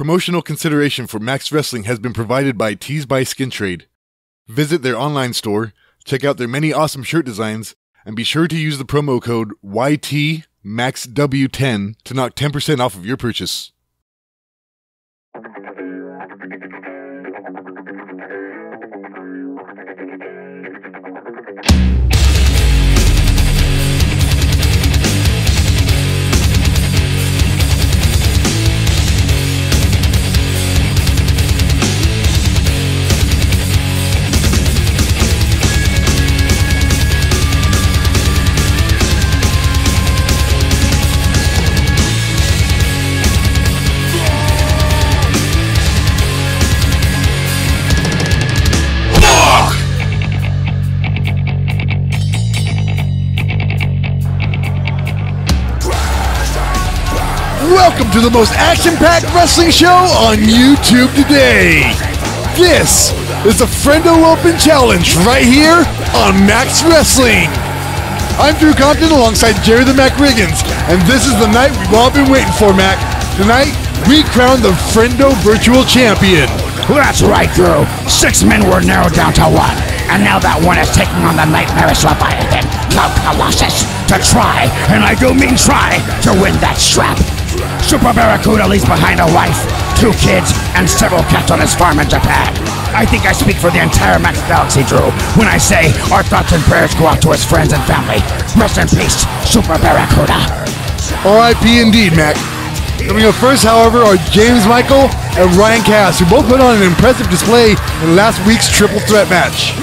Promotional consideration for Max Wrestling has been provided by Tees by Skin Trade. Visit their online store, check out their many awesome shirt designs, and be sure to use the promo code YTMaxW10 to knock 10% off of your purchase. The most action-packed wrestling show on YouTube today. This is the Friendo Open Challenge right here on Max Wrestling. I'm Drew Compton alongside Jerry the Mac Riggins, and this is the night we've all been waiting for, Mac. Tonight, we crown the Friendo Virtual Champion. That's right, Drew. Six men were narrowed down to one. And now that one is taking on the nightmarish Leviathan, the Colossus, to try, and I do mean try, to win that strap. Super Barracuda leaves behind a wife, two kids, and several cats on his farm in Japan. I think I speak for the entire Max Galaxy, Drew, when I say our thoughts and prayers go out to his friends and family. Rest in peace, Super Barracuda. R.I.P. indeed, Mac. Coming up first, however, are James Michael and Ryan Cass, who both put on an impressive display in last week's triple threat match.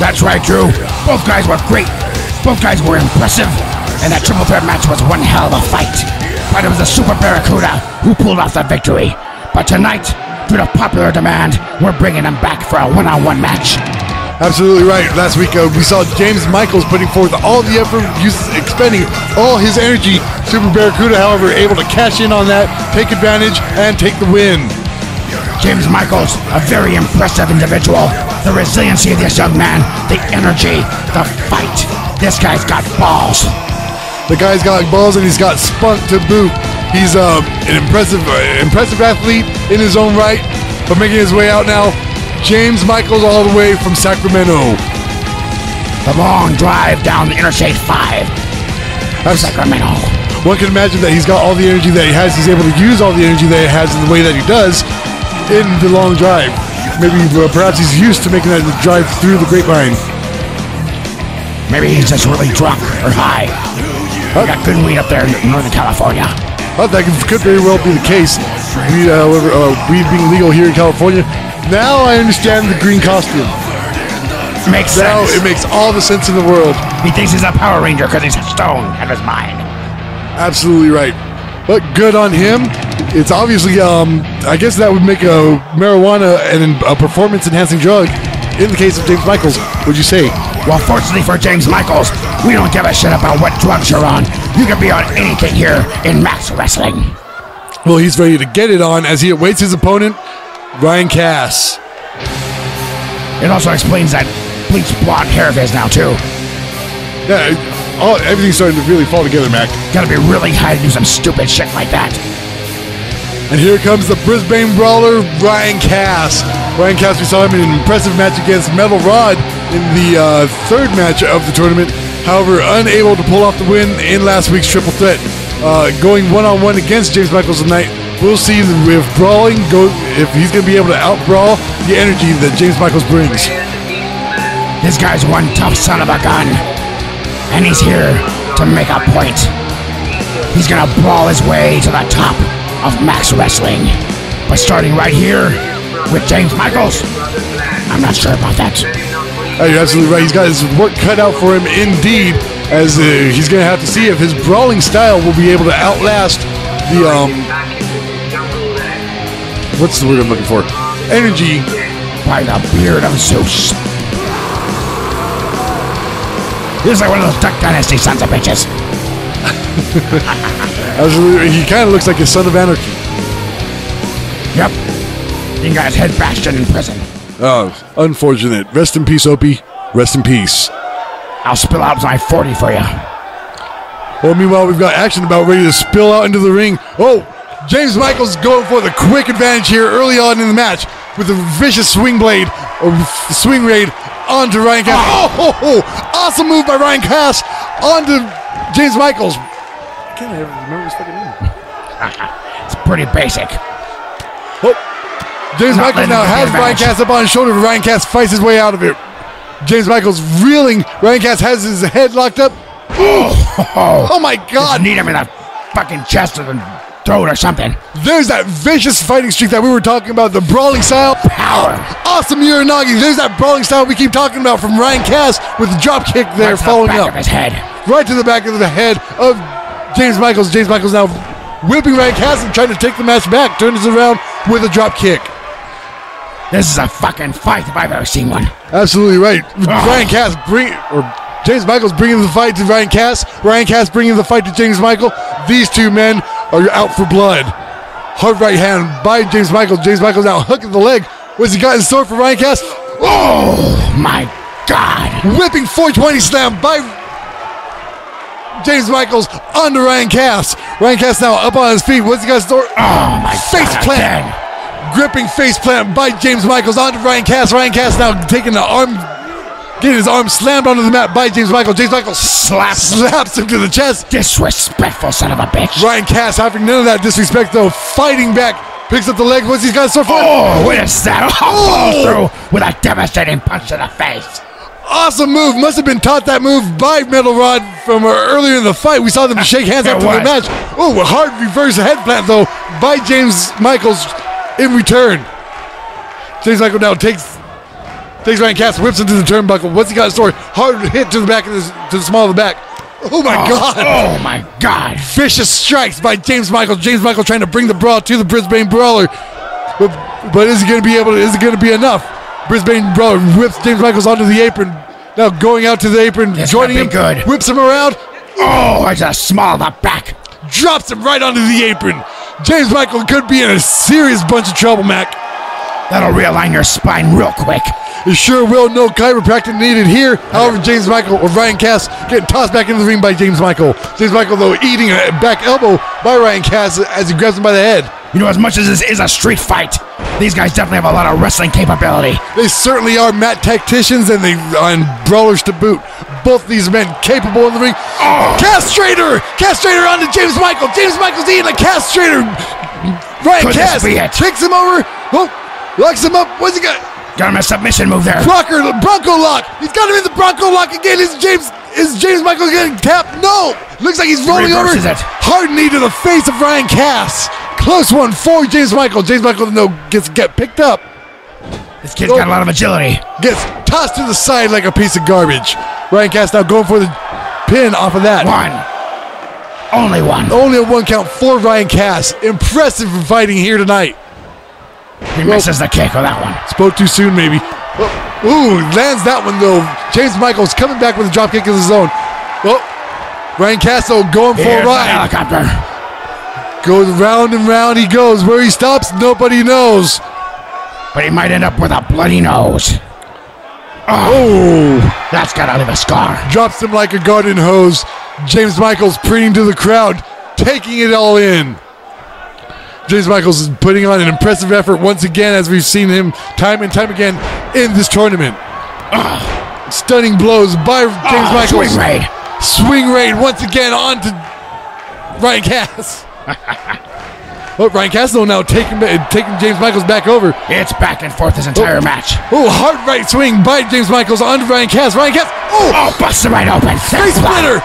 That's right, Drew. Both guys were great. Both guys were impressive. And that triple threat match was one hell of a fight. But it was the Super Barracuda who pulled off the victory. But tonight, due to popular demand, we're bringing him back for a one-on-one match. Absolutely right. Last week uh, we saw James Michaels putting forth all the effort, use, expending all his energy. Super Barracuda, however, able to cash in on that, take advantage, and take the win. James Michaels, a very impressive individual. The resiliency of this young man, the energy, the fight. This guy's got balls. The guy's got balls and he's got spunk to boot. He's uh, an impressive, uh, impressive athlete in his own right, but making his way out now. James Michaels all the way from Sacramento. The long drive down Interstate 5 of Sacramento. One can imagine that he's got all the energy that he has. He's able to use all the energy that he has in the way that he does in the long drive. Maybe uh, perhaps he's used to making that drive through the grapevine. Maybe he's just really drunk or high. We got good weed up there in Northern California. Well, that could very well be the case. Weed, uh, uh, weed being legal here in California. Now I understand the green costume. Makes Now sense. it makes all the sense in the world. He thinks he's a Power Ranger because he's a stone out of his mind. Absolutely right. But good on him. It's obviously, um, I guess that would make a marijuana and a performance enhancing drug in the case of James Michaels, would you say? Well, fortunately for James Michaels, we don't give a shit about what drugs you're on. You can be on anything here in Max Wrestling. Well, he's ready to get it on as he awaits his opponent, Ryan Cass. It also explains that bleached blonde hair of his now, too. Yeah, all, everything's starting to really fall together, Mac. Gotta be really high to do some stupid shit like that. And here comes the Brisbane Brawler, Ryan Cass. Ryan Cass, we saw him in an impressive match against Metal Rod in the uh, third match of the tournament. However, unable to pull off the win in last week's triple threat. Uh, going one on one against James Michaels tonight. We'll see if brawling go if he's going to be able to out brawl the energy that James Michaels brings. This guy's one tough son of a gun. And he's here to make a point. He's gonna brawl his way to the top of Max Wrestling. But starting right here with James Michaels, I'm not sure about that. You're absolutely right. He's got his work cut out for him indeed, as uh, he's going to have to see if his brawling style will be able to outlast the um. What's the word I'm looking for? Energy. By the beard of Zeus. This is like one of those Duck Dynasty sons of bitches. Absolutely, he kind of looks like a son of anarchy. Yep. He got his head bashed in prison. Oh, unfortunate. Rest in peace, Opie. Rest in peace. I'll spill out my 40 for you. Oh, well, meanwhile, we've got action about ready to spill out into the ring. Oh, James Michaels going for the quick advantage here early on in the match with a vicious swing blade or swing raid onto Ryan Cass. Oh! oh, ho, ho. awesome move by Ryan Cass onto James Michaels. I can't remember his fucking name. It's pretty basic. Oh. James Not Michaels now has Ryan. Cass up on his shoulder. Ryan Cass fights his way out of it. James Michaels reeling. Ryan Cass has his head locked up. Oh, Oh my God! need him in the fucking chest or the throat or something. There's that vicious fighting streak that we were talking about. The brawling style. Power. Awesome Uranage. There's that brawling style we keep talking about from Ryan Cass with the drop kick there Right to the following back up. of his head. Right to the back of the head of James Michaels. James Michaels now whipping Ryan Cass and trying to take the match back. Turns it around with a drop kick. This is a fucking fight if I've ever seen one. Absolutely right. Ah. Ryan Cass bring or James Michaels bringing the fight to Ryan Cass. Ryan Cass bringing the fight to James Michael. These two men are out for blood. Hard right hand by James Michael. James Michaels now hooking the leg. What's he got in store for Ryan Cass? Oh my god. Whipping 420 slam by James Michaels onto Ryan Cass. Ryan Cass now up on his feet. What's he got in store? Oh my Face god. plant. Gripping face plant by James Michaels onto Ryan Cass. Ryan Cass now taking the arm, getting his arm slammed onto the mat by James Michaels. James Michaels slaps, slaps him to the chest. Disrespectful son of a bitch. Ryan Cass having none of that disrespect though, fighting back, picks up the leg. once he's got so far. Oh, what is that? Oh, Oh. through with a devastating punch to the face. Awesome move. Must have been taught that move by Metal Rod from earlier in the fight. We saw them shake hands after the match. Oh, a hard reverse head plant though by James Michaels in return. James Michael now takes takes Ryan Cass, whips into the turnbuckle. What's he got in store? Hard hit to the back of the to the small of the back. Oh my oh, God! Oh my god. Vicious strikes by James Michael. James Michael trying to bring the brawl to the Brisbane Brawler. But, but is he going to be able to, is it going to be enough? Brisbane Brawler whips James Michaels onto the apron. Now going out to the apron, This joining him, good. whips him around, Oh, it's a small of the back. drops him right onto the apron. James Michael could be in a serious bunch of trouble, Mac. That'll realign your spine real quick. It sure will. No chiropractic needed here. However, James Michael or Ryan Cass getting tossed back into the ring by James Michael. James Michael, though, eating a back elbow by Ryan Cass as he grabs him by the head. You know, as much as this is a street fight, these guys definitely have a lot of wrestling capability. They certainly are mat tacticians and they and brawlers to boot. Both these men capable in the ring. Oh. Castrator! Castrator onto James Michael. James Michael's eating a castrator. Ryan Could Cass kicks him over. Oh, locks him up. What's he got? Got him a submission move there. Brocker, Bronco lock. He's got him in the Bronco lock again. Is James is James Michael getting tapped? No. Looks like he's rolling over. Reverses it. Hard knee to the face of Ryan Cass. Close one for James Michael. James Michael no gets get picked up. This kid's got a lot of agility. gets tossed to the side like a piece of garbage. Ryan Cass now going for the pin off of that. One. Only one. Only a one count for Ryan Cass. Impressive for fighting here tonight. He misses the kick on that one. Spoke too soon, maybe. Oh, Ooh, lands that one though. James Michaels coming back with a drop kick of his own. Oh, Ryan though going for a ride. helicopter. Goes round and round he goes. Where he stops, nobody knows. But he might end up with a bloody nose. Oh, That's gotta leave a scar. drops him like a garden hose. James Michaels preening to the crowd, taking it all in. James Michaels is putting on an impressive effort once again, as we've seen him time and time again in this tournament. Ah, stunning blows by James Oh, Michaels. swing raid. Swing raid once again on to Ryan Cass. oh, Ryan though now taking taking James Michaels back over. It's back and forth this entire oh. match. Oh, hard right swing by James Michaels onto Ryan Cass. Ryan Cass. Oh, Oh, busted right open. Face splitter.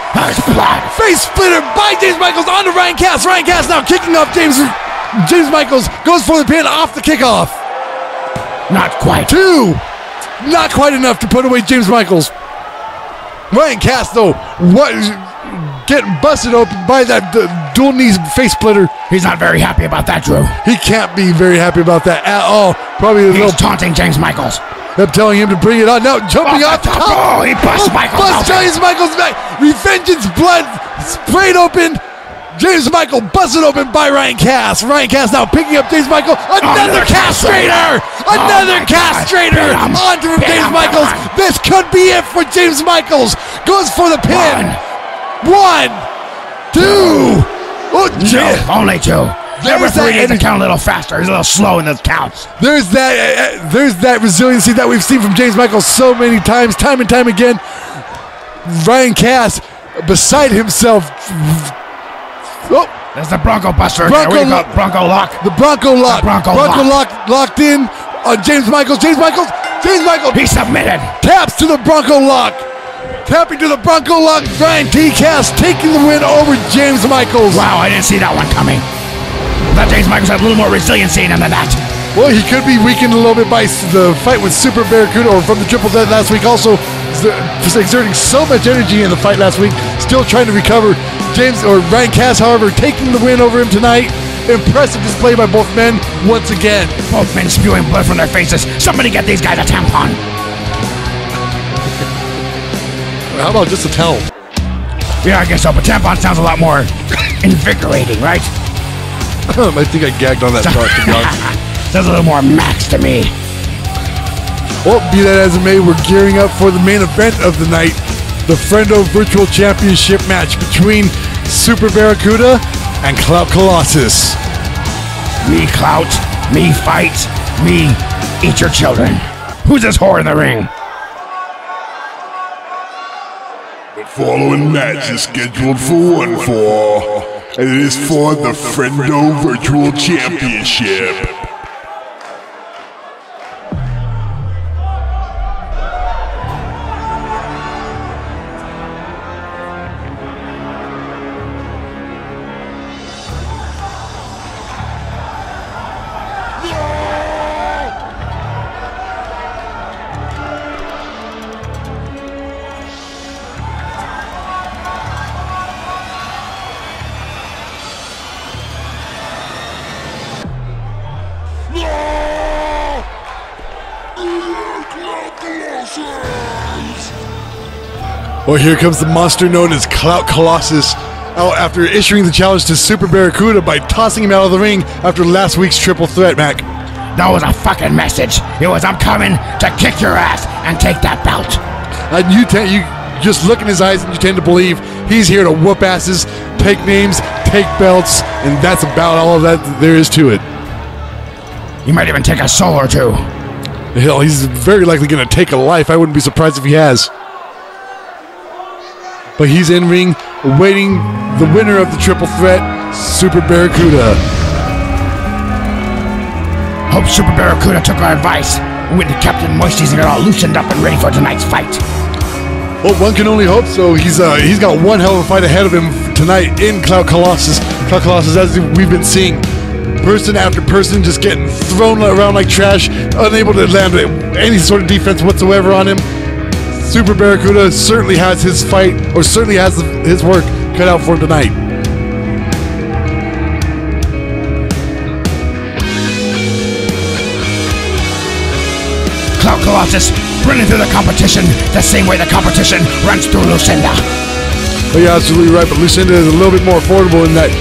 Face splitter by James Michaels onto Ryan Cass. Ryan Cass now kicking off James. James Michaels goes for the pin off the kickoff. Not quite. Two. Not quite enough to put away James Michaels. Ryan Cass, though, what getting busted open by that dual knees face splitter. He's not very happy about that, Drew. He can't be very happy about that at all. Probably a He's little taunting James Michaels. up telling him to bring it on. Now jumping Off off the the top. top. Oh, he busts Michaels Bust. James Michaels back. Revengeance blood sprayed open. James Michael busted open by Ryan Cass. Ryan Cass now picking up James Michael. Another Another castrator. Another Oh castrator onto Bam, James come Michaels. This could be it for James Michaels. Goes for the pin. One. One, two. Oh, No, James. only two. There's that referee to count a little faster. He's a little slow in those counts. There's that. Uh, uh, there's that resiliency that we've seen from James Michaels so many times, time and time again. Ryan Cass, beside himself. Oh, There's the Bronco Buster. Bronco What do you call lo- Bronco Lock. the Bronco lock. Bronco lock. locked in on James Michaels. James Michaels. James Michaels He submitted. taps to the Bronco lock. Tapping to the Bronco lock. Ryan T. Cass taking the win over James Michaels. Wow, I didn't see that one coming. I thought James Michaels had a little more resiliency in him than that. Well, he could be weakened a little bit by the fight with Super Barracuda or from the triple threat last week. Also, just exerting so much energy in the fight last week, still trying to recover. James or Ryan Cass, however, taking the win over him tonight. Impressive display by both men once again. Both men spewing blood from their faces. Somebody get these guys a tampon. How about just a towel? Yeah, I guess so, but tampon sounds a lot more invigorating, right? I think I gagged on that part. To be honest. Sounds a little more max to me. Well, be that as it may, we're gearing up for the main event of the night, the Friendo Virtual Championship match between Super Barracuda and Klaut Kollosus. Me clout, me fight, me eat your children. Who's this whore in the ring? The following match is scheduled for one fall, and it is for the Friendo Virtual Championship. Well, here comes the monster known as Klaut Kollosus. Out after issuing the challenge to Super Barracuda by tossing him out of the ring after last week's triple threat, Mac. That was a fucking message. It was I'm coming to kick your ass and take that belt. And you, you just look in his eyes and you tend to believe he's here to whoop asses, take names, take belts, and that's about all of that there is to it. You might even take a soul or two. Hell, he's very likely going to take a life. I wouldn't be surprised if he has. But he's in ring, awaiting the winner of the triple threat, Super Barracuda. Hope Super Barracuda took our advice went to Captain Moisties and got all loosened up and ready for tonight's fight. Well, one can only hope so. He's uh, he's got one hell of a fight ahead of him tonight in Klaut Kollosus. Klaut Kollosus, as we've been seeing, person after person just getting thrown around like trash, unable to land any sort of defense whatsoever on him. Super Barracuda certainly has his fight, or certainly has his work cut out for him tonight. Klaut Kollosus running through the competition the same way the competition runs through Lucinda. But you're absolutely right. But Lucinda is a little bit more affordable in that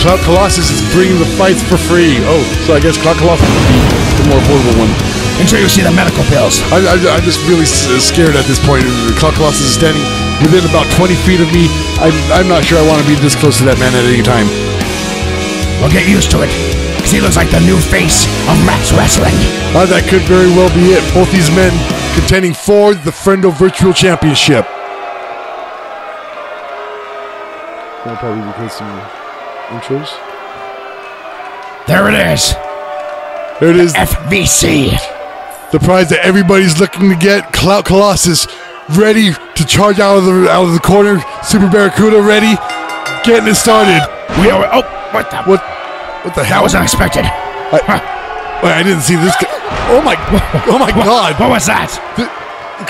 Klaut Kollosus is bringing the fights for free. Oh, so I guess Klaut Kollosus would be the more affordable one. Until you see the medical bills. I, I, I'm just really scared at this point. Klaut Kollosus is standing within about 20 feet of me. I'm, I'm not sure I want to be this close to that man at any time. We'll get used to it. Because he looks like the new face of Max Wrestling. Uh, that could very well be it. Both these men contending for the Friendo Virtual Championship. That'll probably be some intros. There it is. There it is. FVC. The prize that everybody's looking to get. Klaut Kollosus ready to charge out of the out of the corner. Super Barracuda ready, getting it started. We are. Oh, what the? What? What the That hell? was unexpected. I, Huh. wait, I didn't see this. Guy. Oh my! Oh my God! What was that? The,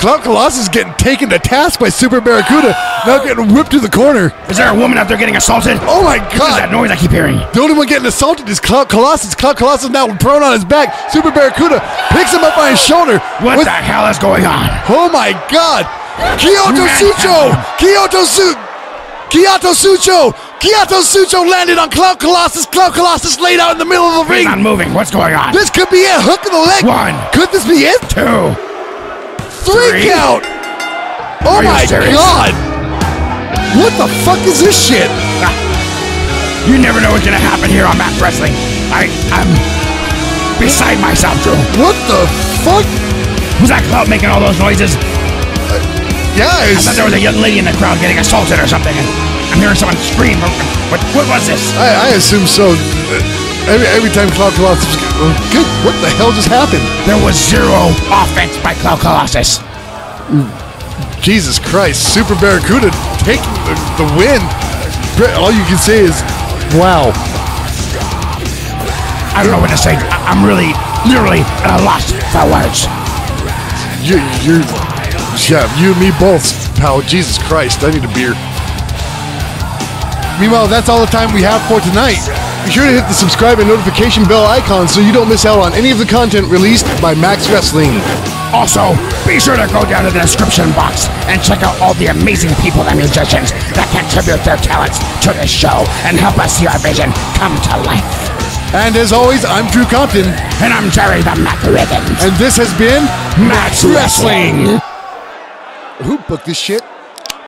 Klaut Kollosus getting taken to task by Super Barracuda. Now getting whipped to the corner. Is there a woman out there getting assaulted? Oh my god! What is that noise I keep hearing? The only one getting assaulted is Klaut Kollosus. Klaut Kollosus now prone on his back. Super Barracuda picks him up by his shoulder. What with- the hell is going on? Oh my God! Kyoto Sucho! Kyoto Su... Kyoto Sucho! Kyoto Sucho landed on Klaut Kollosus. Klaut Kollosus laid out in the middle of the He's ring. not moving. What's going on? This could be it. Hook of the leg. One. Could this be it? Two. Three, Three. count. Oh my serious? God! What the fuck is this shit? Ah. You never know what's gonna happen here on Max Wrestling. I, I'm beside myself, Drew. What the fuck? Was that clout making all those noises? Uh, yeah, I thought there was a young lady in the crowd getting assaulted or something. I'm hearing someone scream. What, what was this? I, I assume so. Every, every time Klaut Kollosus, uh, good. What the hell just happened? There was zero offense by Klaut Kollosus. Jesus Christ, Super Barracuda taking the, the win. All you can say is, wow. I don't know what to say. I- I'm really, literally at a loss for words. You, you're, yeah, you and me both, pal. Jesus Christ, I need a beer. Meanwhile, that's all the time we have for tonight. Be sure to hit the subscribe and notification bell icon so you don't miss out on any of the content released by Max Wrestling. Also, be sure to go down to the description box and check out all the amazing people and musicians that contribute their talents to this show and help us see our vision come to life. And as always, I'm Drew Compton, And I'm Jerry the Mac and this has been Max Wrestling. Who booked this shit?